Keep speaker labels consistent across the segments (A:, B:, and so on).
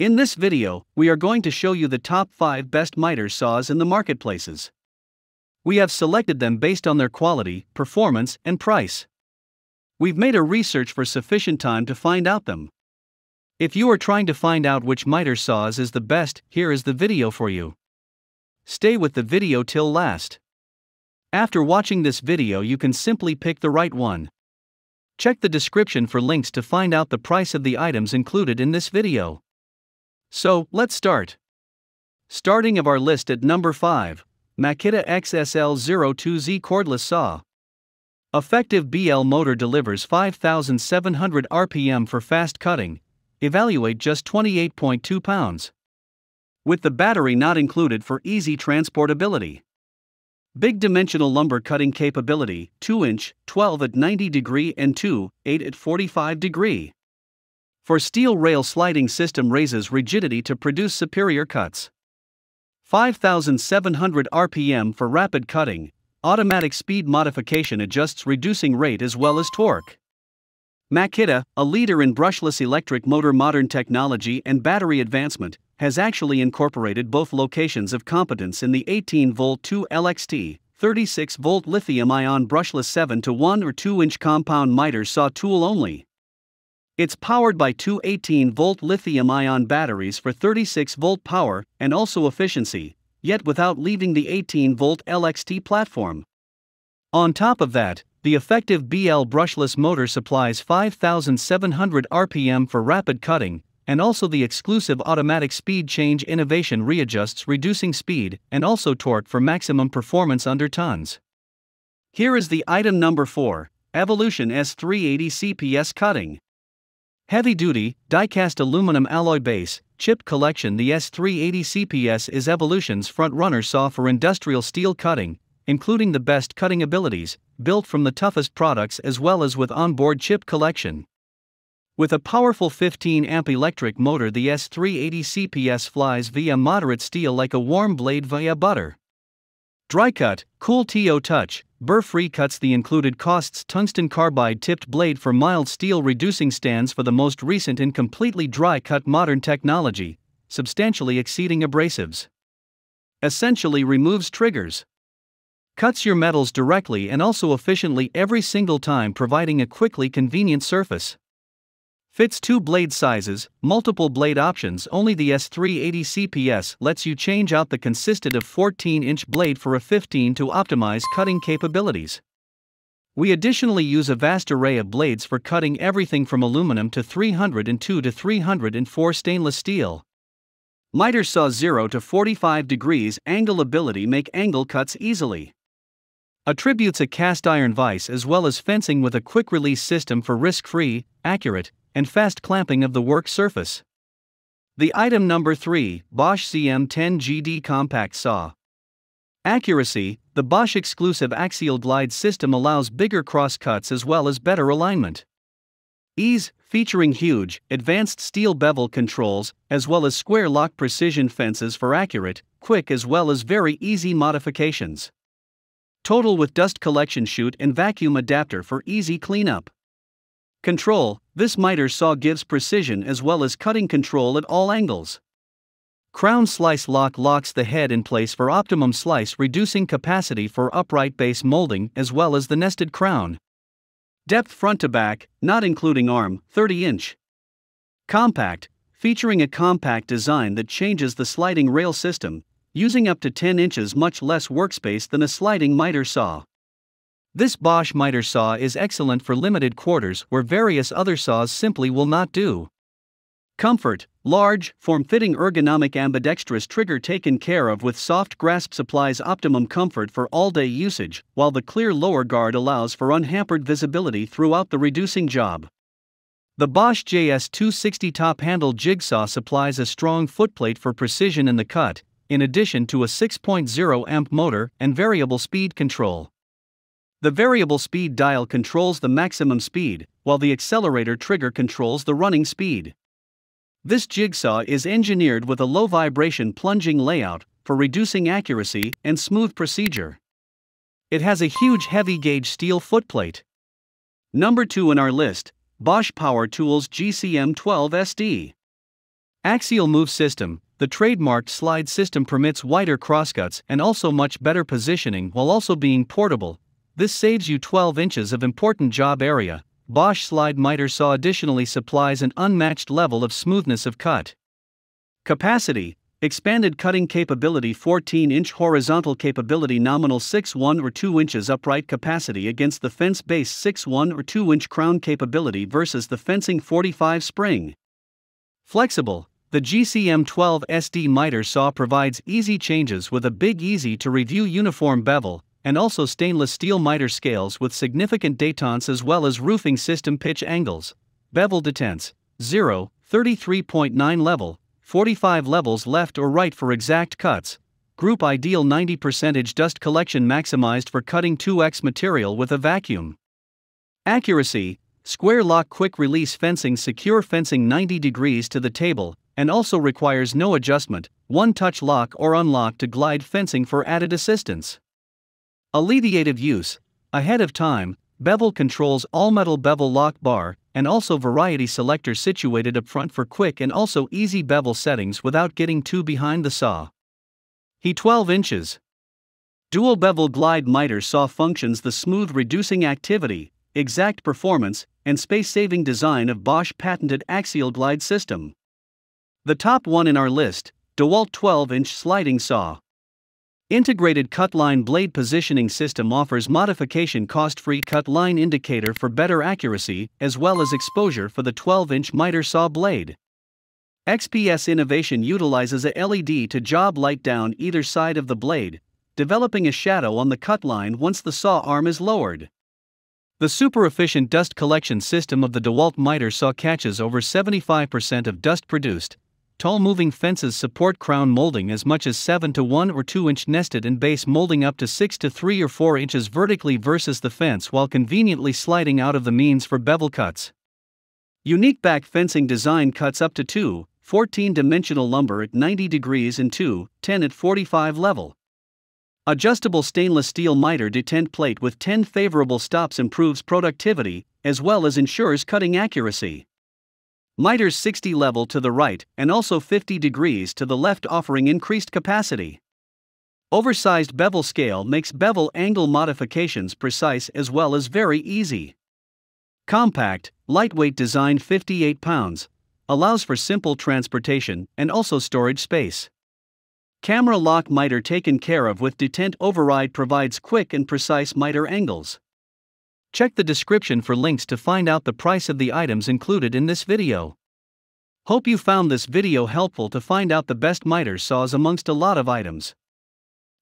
A: In this video, we are going to show you the top 5 best miter saws in the marketplaces. We have selected them based on their quality, performance, and price. We've made a research for sufficient time to find out them. If you are trying to find out which miter saws is the best, here is the video for you. Stay with the video till last. After watching this video you can simply pick the right one. Check the description for links to find out the price of the items included in this video. So, let's start. Starting of our list at number 5, Makita XSL02Z cordless saw. Effective BL motor delivers 5700 RPM for fast cutting. Evaluate just 28.2 pounds. With the battery not included for easy transportability. Big dimensional lumber cutting capability 2 inch, 12 at 90 degree and 2, 8 at 45 degree. For steel rail sliding system raises rigidity to produce superior cuts. 5700 RPM for rapid cutting, automatic speed modification adjusts reducing rate as well as torque. Makita, a leader in brushless electric motor modern technology and battery advancement, has actually incorporated both locations of competence in the 18 volt 2 LXT, 36 volt lithium ion brushless 7 to 1 or 2 inch compound miter saw tool only. It's powered by two 18 volt lithium ion batteries for 36 volt power and also efficiency, yet without leaving the 18 volt LXT platform. On top of that, the effective BL brushless motor supplies 5700 RPM for rapid cutting, and also the exclusive automatic speed change innovation readjusts reducing speed and also torque for maximum performance under tons. Here is the item number 4 Evolution S380 CPS Cutting. Heavy duty, die cast aluminum alloy base, chip collection The S380 CPS is Evolution's front runner saw for industrial steel cutting, including the best cutting abilities, built from the toughest products as well as with onboard chip collection. With a powerful 15 amp electric motor, the S380 CPS flies via moderate steel like a warm blade via butter. Dry cut, cool TO touch, Burr Free cuts the included costs tungsten carbide tipped blade for mild steel reducing stands for the most recent and completely dry cut modern technology, substantially exceeding abrasives. Essentially removes triggers. Cuts your metals directly and also efficiently every single time, providing a quickly convenient surface. Fits two blade sizes, multiple blade options. Only the S380 CPS lets you change out the consisted of 14 inch blade for a 15 to optimize cutting capabilities. We additionally use a vast array of blades for cutting everything from aluminum to 302 to 304 stainless steel. Miter saw 0 to 45 degrees angle ability make angle cuts easily. Attributes a cast iron vise as well as fencing with a quick release system for risk free, accurate, and fast clamping of the work surface. The item number 3 Bosch CM10GD Compact Saw. Accuracy The Bosch exclusive axial glide system allows bigger cross cuts as well as better alignment. Ease featuring huge, advanced steel bevel controls, as well as square lock precision fences for accurate, quick, as well as very easy modifications. Total with dust collection chute and vacuum adapter for easy cleanup. Control This miter saw gives precision as well as cutting control at all angles. Crown slice lock locks the head in place for optimum slice, reducing capacity for upright base molding as well as the nested crown. Depth front to back, not including arm, 30 inch. Compact, featuring a compact design that changes the sliding rail system, using up to 10 inches much less workspace than a sliding miter saw. This Bosch miter saw is excellent for limited quarters where various other saws simply will not do. Comfort Large, form fitting ergonomic ambidextrous trigger taken care of with soft grasp supplies optimum comfort for all day usage, while the clear lower guard allows for unhampered visibility throughout the reducing job. The Bosch JS260 top handle jigsaw supplies a strong footplate for precision in the cut, in addition to a 6.0 amp motor and variable speed control. The variable speed dial controls the maximum speed, while the accelerator trigger controls the running speed. This jigsaw is engineered with a low vibration plunging layout for reducing accuracy and smooth procedure. It has a huge heavy gauge steel footplate. Number 2 in our list Bosch Power Tools GCM 12 SD. Axial Move System The trademarked slide system permits wider crosscuts and also much better positioning while also being portable. This saves you 12 inches of important job area. Bosch Slide Miter Saw additionally supplies an unmatched level of smoothness of cut. Capacity Expanded cutting capability 14 inch horizontal capability nominal 6 1 or 2 inches upright capacity against the fence base 6 1 or 2 inch crown capability versus the fencing 45 spring. Flexible The GCM 12 SD miter saw provides easy changes with a big easy to review uniform bevel and also stainless steel miter scales with significant detents as well as roofing system pitch angles. Bevel detents 0, 33.9 level, 45 levels left or right for exact cuts. Group ideal 90 percentage dust collection maximized for cutting 2x material with a vacuum. Accuracy Square lock quick release fencing secure fencing 90 degrees to the table and also requires no adjustment, one touch lock or unlock to glide fencing for added assistance. Alleviative use ahead of time, bevel controls all metal bevel lock bar and also variety selector situated up front for quick and also easy bevel settings without getting too behind the saw. He 12 inches. Dual bevel glide miter saw functions the smooth reducing activity, exact performance, and space saving design of Bosch patented axial glide system. The top one in our list, DeWalt 12 inch sliding saw. Integrated cut line blade positioning system offers modification cost-free cut line indicator for better accuracy as well as exposure for the 12-inch miter saw blade. XPS Innovation utilizes a LED to job light down either side of the blade, developing a shadow on the cut line once the saw arm is lowered. The super efficient dust collection system of the DeWalt miter saw catches over 75% of dust produced, Tall moving fences support crown molding as much as 7 to 1 or 2 inch nested and base molding up to 6 to 3 or 4 inches vertically versus the fence while conveniently sliding out of the means for bevel cuts. Unique back fencing design cuts up to 2, 14 dimensional lumber at 90 degrees and 2, 10 at 45 level. Adjustable stainless steel miter detent plate with 10 favorable stops improves productivity, as well as ensures cutting accuracy. Miters 60 level to the right and also 50 degrees to the left offering increased capacity. Oversized bevel scale makes bevel angle modifications precise as well as very easy. Compact, lightweight design 58 pounds, allows for simple transportation and also storage space. Camera lock miter taken care of with detent override provides quick and precise miter angles. Check the description for links to find out the price of the items included in this video. Hope you found this video helpful to find out the best miter saws amongst a lot of items.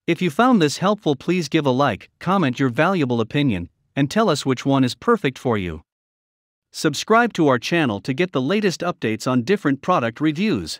A: If you found this helpful please give a like, comment your valuable opinion, and tell us which one is perfect for you. Subscribe to our channel to get the latest updates on different product reviews.